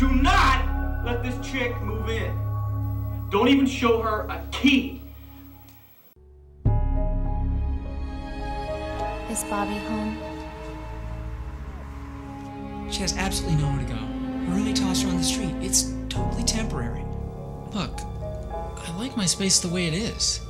Do not let this chick move in. Don't even show her a key. Is Bobby home? She has absolutely nowhere to go. Her roommate tossed her on the street. It's totally temporary. Look, I like my space the way it is.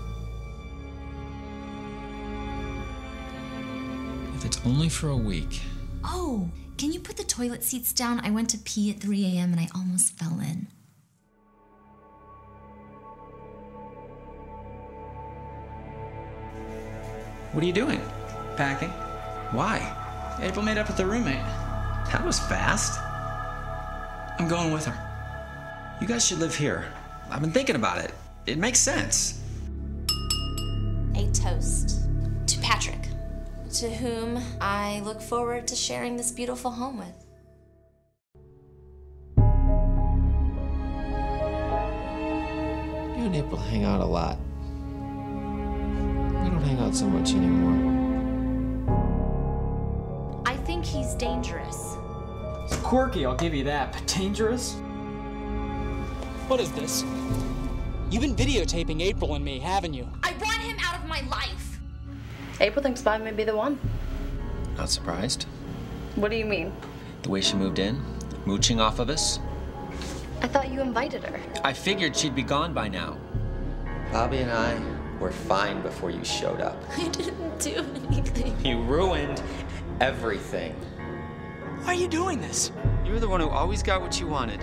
If it's only for a week. Oh, can you put the toilet seats down? I went to pee at 3 a.m. and I almost fell in. What are you doing? Packing. Why? April made up with her roommate. That was fast. I'm going with her. You guys should live here. I've been thinking about it. It makes sense. A toast to Patrick, to whom I look forward to sharing this beautiful home with. You and April hang out a lot. We don't hang out so much anymore. I think he's dangerous. He's quirky, I'll give you that, but dangerous? What is this? You've been videotaping April and me, haven't you? I want him out of my life. April thinks Bob may be the one. Not surprised. What do you mean? The way she moved in, mooching off of us. I thought you invited her. I figured she'd be gone by now. Bobby and I were fine before you showed up. I didn't do anything. You ruined everything. Why are you doing this? You were the one who always got what you wanted.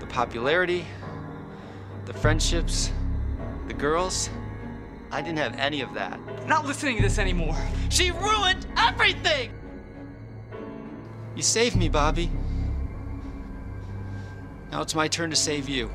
The popularity, the friendships, the girls. I didn't have any of that. Not listening to this anymore. She ruined everything! You saved me, Bobby. Now it's my turn to save you.